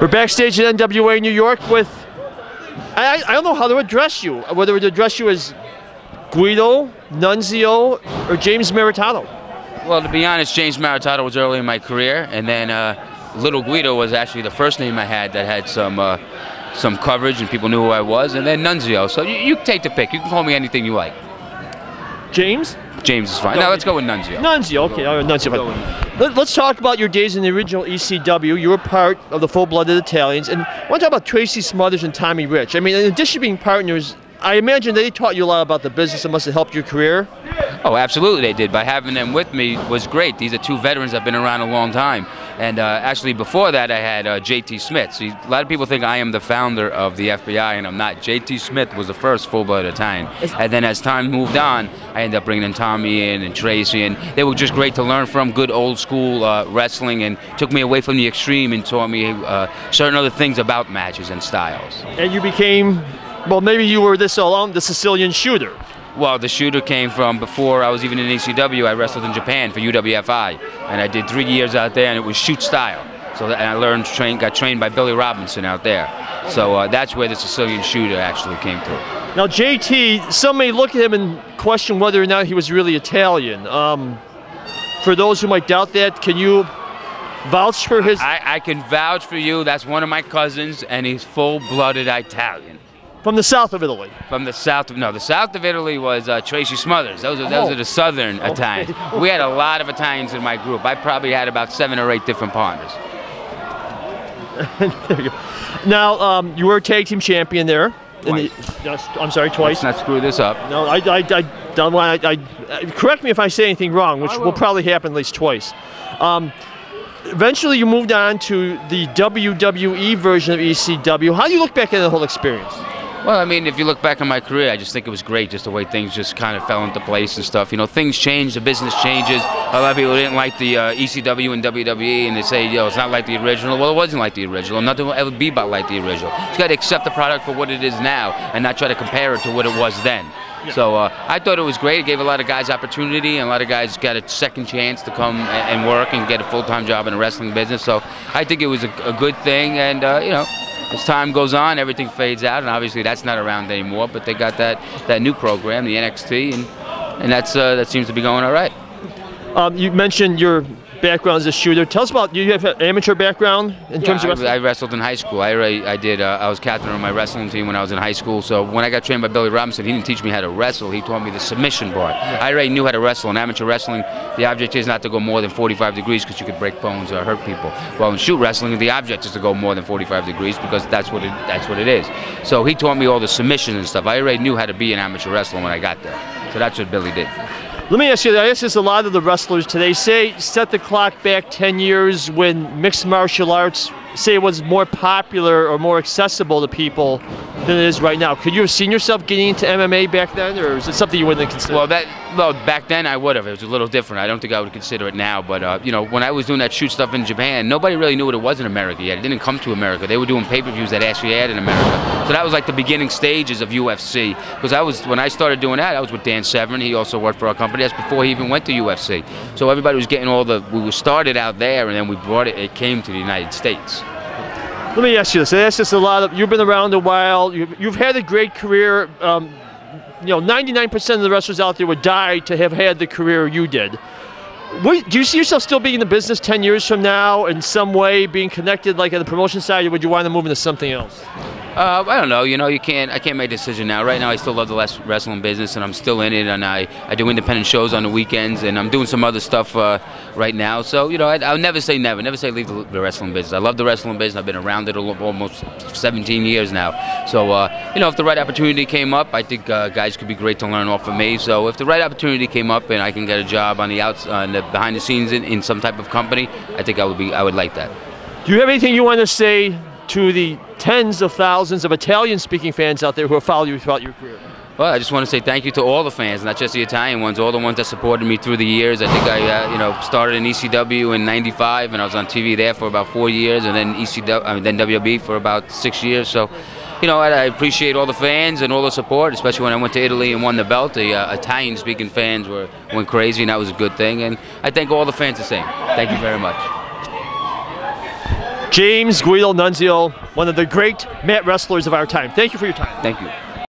We're backstage at NWA New York with. I, I don't know how to address you. Whether to address you as Guido, Nunzio, or James Maritato. Well, to be honest, James Maritato was early in my career, and then uh, Little Guido was actually the first name I had that had some uh, some coverage and people knew who I was, and then Nunzio. So you, you take the pick. You can call me anything you like. James? James is fine. Now let's go with Nunzio. Nunzio, okay, all right, Nunzio. Let, us talk about your days in the original ECW. You were part of the full-blooded Italians, and I want to talk about Tracy Smothers and Tommy Rich. I mean, in addition to being partners, I imagine they taught you a lot about the business and must have helped your career. Oh, absolutely they did. By having them with me was great. These are two veterans that have been around a long time. And uh, actually, before that, I had uh, J.T. Smith. See, a lot of people think I am the founder of the FBI, and I'm not. J.T. Smith was the first full-blooded Italian. And then as time moved on, I ended up bringing in Tommy in and Tracy, and they were just great to learn from. Good old school uh, wrestling, and took me away from the extreme and taught me uh, certain other things about matches and styles. And you became, well, maybe you were this along the Sicilian shooter. Well, the shooter came from before I was even in ECW. I wrestled in Japan for UWFI, and I did three years out there, and it was shoot style. So that, and I learned, train, got trained by Billy Robinson out there. So uh, that's where the Sicilian shooter actually came through. Now, JT, some may look at him and question whether or not he was really Italian. Um, for those who might doubt that, can you vouch for his? I, I can vouch for you. That's one of my cousins, and he's full-blooded Italian. From the south of Italy. From the south of no, the south of Italy was uh, Tracy Smothers. Those are those oh. are the southern oh. Italians. We had a lot of Italians in my group. I probably had about seven or eight different partners. there you go. Now um, you were a tag team champion there. The, I'm sorry, twice. Let's not screw this up. No, I, I, I don't want. I, I, correct me if I say anything wrong, which will. will. probably happen at least twice. Um, eventually, you moved on to the WWE version of ECW. How do you look back at the whole experience? Well, I mean, if you look back on my career, I just think it was great, just the way things just kind of fell into place and stuff. You know, things change, the business changes. A lot of people didn't like the uh, ECW and WWE, and they say, yo, it's not like the original. Well, it wasn't like the original. Nothing will ever be about like the original. You got to accept the product for what it is now, and not try to compare it to what it was then. Yeah. So uh, I thought it was great. It gave a lot of guys opportunity, and a lot of guys got a second chance to come and work and get a full-time job in the wrestling business. So I think it was a, a good thing, and uh, you know as time goes on, everything fades out, and obviously that's not around anymore. But they got that that new program, the NXT, and and that's uh, that seems to be going all right. Um, you mentioned your background as a shooter. Tell us about you have an amateur background in yeah, terms of wrestling. I, I wrestled in high school. I I did. Uh, I was captain of my wrestling team when I was in high school. So when I got trained by Billy Robinson, he didn't teach me how to wrestle. He taught me the submission part. I already knew how to wrestle in amateur wrestling. The object is not to go more than 45 degrees because you could break bones or hurt people. Well, in shoot wrestling, the object is to go more than 45 degrees because that's what it that's what it is. So he taught me all the submissions and stuff. I already knew how to be an amateur wrestler when I got there. So that's what Billy did. Let me ask you, I ask this a lot of the wrestlers today. Say, set the clock back 10 years when mixed martial arts, say, was more popular or more accessible to people than it is right now. Could you have seen yourself getting into MMA back then, or is it something you wouldn't consider? Well, that well back then I would have. It was a little different. I don't think I would consider it now. But uh, you know, when I was doing that shoot stuff in Japan, nobody really knew what it was in America yet. It didn't come to America. They were doing pay-per-views that actually had in America. So that was like the beginning stages of UFC. Because I was when I started doing that, I was with Dan Severn. He also worked for our company. That's before he even went to UFC. So everybody was getting all the. We started out there, and then we brought it. It came to the United States. Let me ask you this. That's just a lot of. You've been around a while. You've, you've had a great career. Um, you know, 99% of the wrestlers out there would die to have had the career you did. What, do you see yourself still being in the business 10 years from now in some way, being connected like on the promotion side, or would you want to move into something else? Uh, I don't know. You know, you can't. I can't make a decision now. Right now, I still love the wrestling business, and I'm still in it. And I, I do independent shows on the weekends, and I'm doing some other stuff uh, right now. So you know, I, will never say never. Never say leave the, the, wrestling business. I love the wrestling business. I've been around it almost 17 years now. So uh, you know, if the right opportunity came up, I think uh, guys could be great to learn off of me. So if the right opportunity came up and I can get a job on the outs, on the behind the scenes in, in some type of company, I think I would be. I would like that. Do you have anything you want to say to the tens of thousands of Italian-speaking fans out there who have followed you throughout your career? Well, I just want to say thank you to all the fans, not just the Italian ones, all the ones that supported me through the years. I think I, uh, you know, started in ECW in '95, and I was on TV there for about four years, and then ECW, I mean, then WB for about six years. So, you know, I, I, appreciate all the fans and all the support, especially when I went to Italy and won the belt. The uh, Italian-speaking fans were went crazy, and that was a good thing. And I thank all the fans the same. Thank you very much. James Guido Nunzio, one of the great mat wrestlers of our time. Thank you for your time. Thank you.